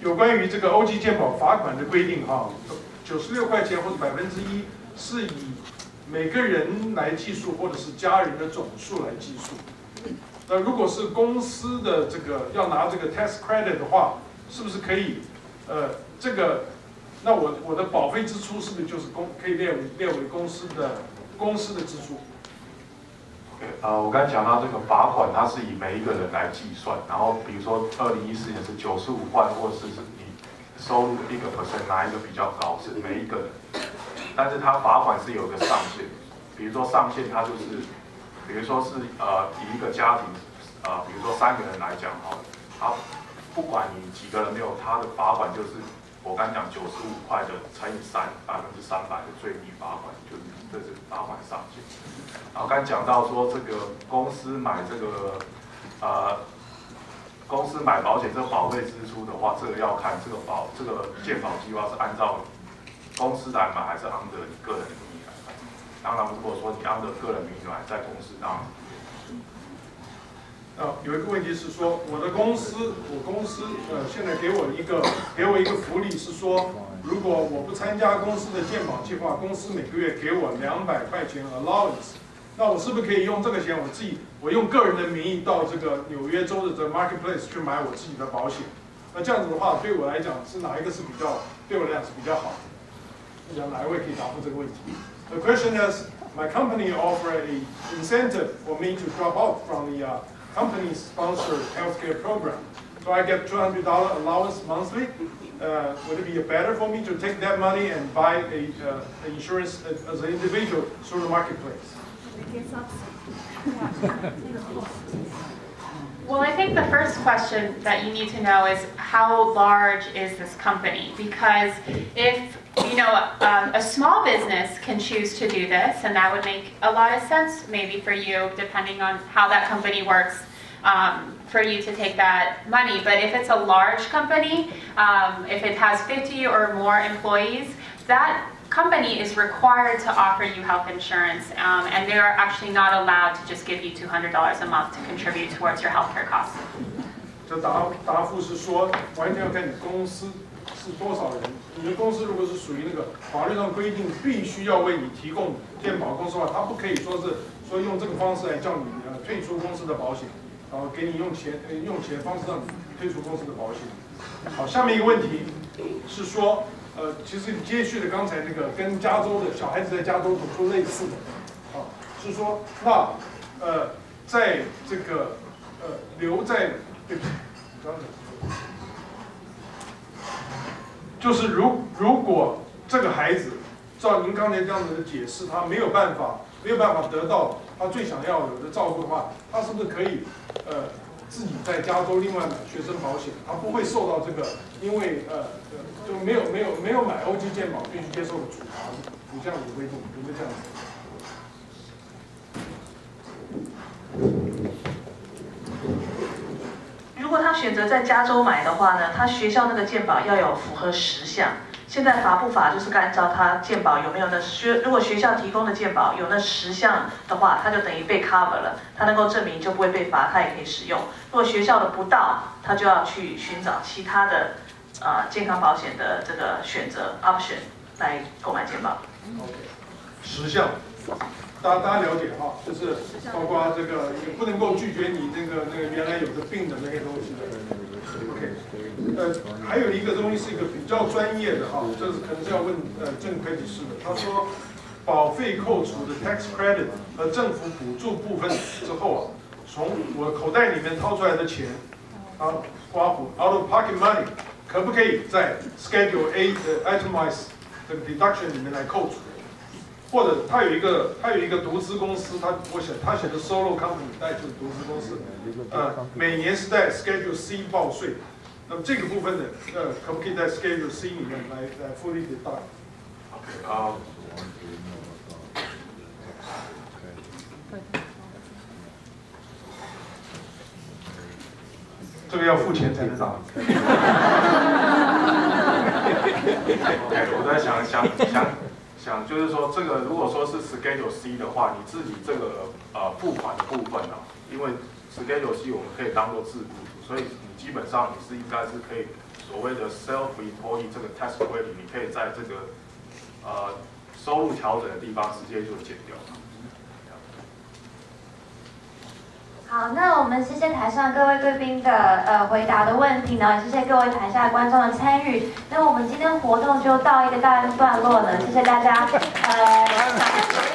有关于这个欧基健保罚款的规定哈，九十六块钱或者百分之一是以每个人来计数，或者是家人的总数来计数。那如果是公司的这个要拿这个 tax credit 的话，是不是可以？呃，这个，那我我的保费支出是不是就是公可以列为列为公司的公司的支出？呃，我刚才讲到这个罚款，它是以每一个人来计算，然后比如说二零一四年是九十五万，或是是你收入一个 percent 哪一个比较高，是每一个人，但是它罚款是有个上限，比如说上限它就是，比如说是呃以一个家庭，呃比如说三个人来讲哈，好，不管你几个人没有，它的罚款就是我刚讲九十五块的乘以三，百分之三百的最低罚款，就是这是罚款上限。然后刚讲到说，这个公司买这个，呃，公司买保险这个保费支出的话，这个要看这个保这个健保计划是按照公司来买，还是按照你个人名义来买。当然，如果说你按照个人名义来，在公司当。呃，有一个问题是说，我的公司，我公司呃，现在给我一个给我一个福利是说，如果我不参加公司的健保计划，公司每个月给我两百块钱 allowance。那我是不是可以用这个钱，我自己我用个人的名义到这个纽约州的这 marketplace 去买我自己的保险？那这样子的话，对我来讲是哪一个是比较对我来讲是比较好的？我想哪一位可以答复这个问题？The question is, my company offer a incentive for me to drop out from the company-sponsored healthcare program. So I get $200 allowance monthly. Uh, would it be better for me to take that money and buy a uh, insurance as an individual through the marketplace? Well, I think the first question that you need to know is how large is this company? Because if you know a small business can choose to do this, and that would make a lot of sense maybe for you, depending on how that company works, um, for you to take that money. But if it's a large company, um, if it has 50 or more employees, that company is required to offer you health insurance, um, and they're actually not allowed to just give you $200 a month to contribute towards your healthcare costs. 这答答复是说，完全要看你公司是多少人。你的公司如果是属于那个法律上规定必须要为你提供健保公司的话，他不可以说是说用这个方式来叫你呃退出公司的保险， 然后给你用钱用钱方式让你退出公司的保险。好，下面一个问题是说。呃，其实你接续的刚才那个跟加州的小孩子在加州读书类似的，啊，是说那呃，在这个呃留在对不起，刚才就是如如果这个孩子照您刚才这样子的解释，他没有办法没有办法得到他最想要有的照顾的话，他是不是可以呃？自己在加州另外买学生保险，他不会受到这个，因为呃就没有没有没有买欧基健保必须接受的处罚，你这样的规定，有没有这样子？如果他选择在加州买的话呢，他学校那个健保要有符合十项。现在罚不罚就是按照他鉴保有没有那学，如果学校提供的鉴保有那十项的话，他就等于被 cover 了，他能够证明就不会被罚，他也可以使用。如果学校的不到，他就要去寻找其他的呃健康保险的这个选择 option 来购买鉴保。OK，十项，大家大家了解哈，就是包括这个也不能够拒绝你这个那个原来有的病的那些东西的。OK。呃，还有一个东西是一个比较专业的哈，这是可能是要问呃郑会计师的。他说，保费扣除的 tax credit 和政府补助部分之后啊，从我口袋里面掏出来的钱，啊，刮胡 out of pocket money，可不可以在 Schedule A 的 itemized 这个 deduction 里面来扣除？或者他有一个他有一个独资公司，他我写他写的 solo company 带就是独资公司，呃，每年是在 Schedule C 报税。那么这个部分呢，呃，可不可以在 Schedule C 里面来来复利的大？OK 啊。这个要付钱才能打。OK，我在想想想想，讲就是说这个如果说是 Schedule C 的话，你自己这个呃付款的部分呢，因为 Schedule C 我们可以当做自付，所以你。基本上你是应该是可以所谓的 self-employed 这个 tax credit，你可以在这个呃收入调整的地方直接就减掉。好，那我们谢谢台上各位贵宾的呃回答的问题呢，谢谢各位台下观众的参与。那我们今天活动就到一个大段落了，谢谢大家，呃，掌声。